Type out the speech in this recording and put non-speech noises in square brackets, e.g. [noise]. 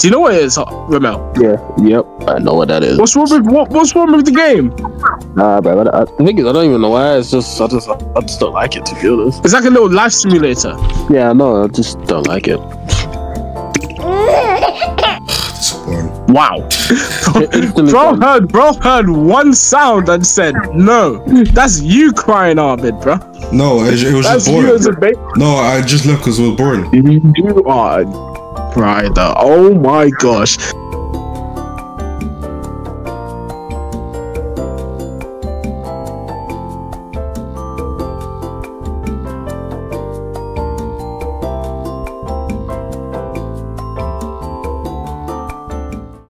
Do you know what it is, Ramel? Yeah. Yep. I know what that is. What's wrong with what, What's wrong with the game? Nah, bro. I, I think I don't even know why. It's just I just I just don't like it to be honest. It's like a little life simulator. Yeah, I know. I just don't like it. It's boring. Wow. [laughs] Bro done. heard, bro heard one sound and said, "No, that's you crying, Ahmed, bro. No, it, it was That's just you boring. as a baby. No, I just left because it was boring. You are, Oh my gosh.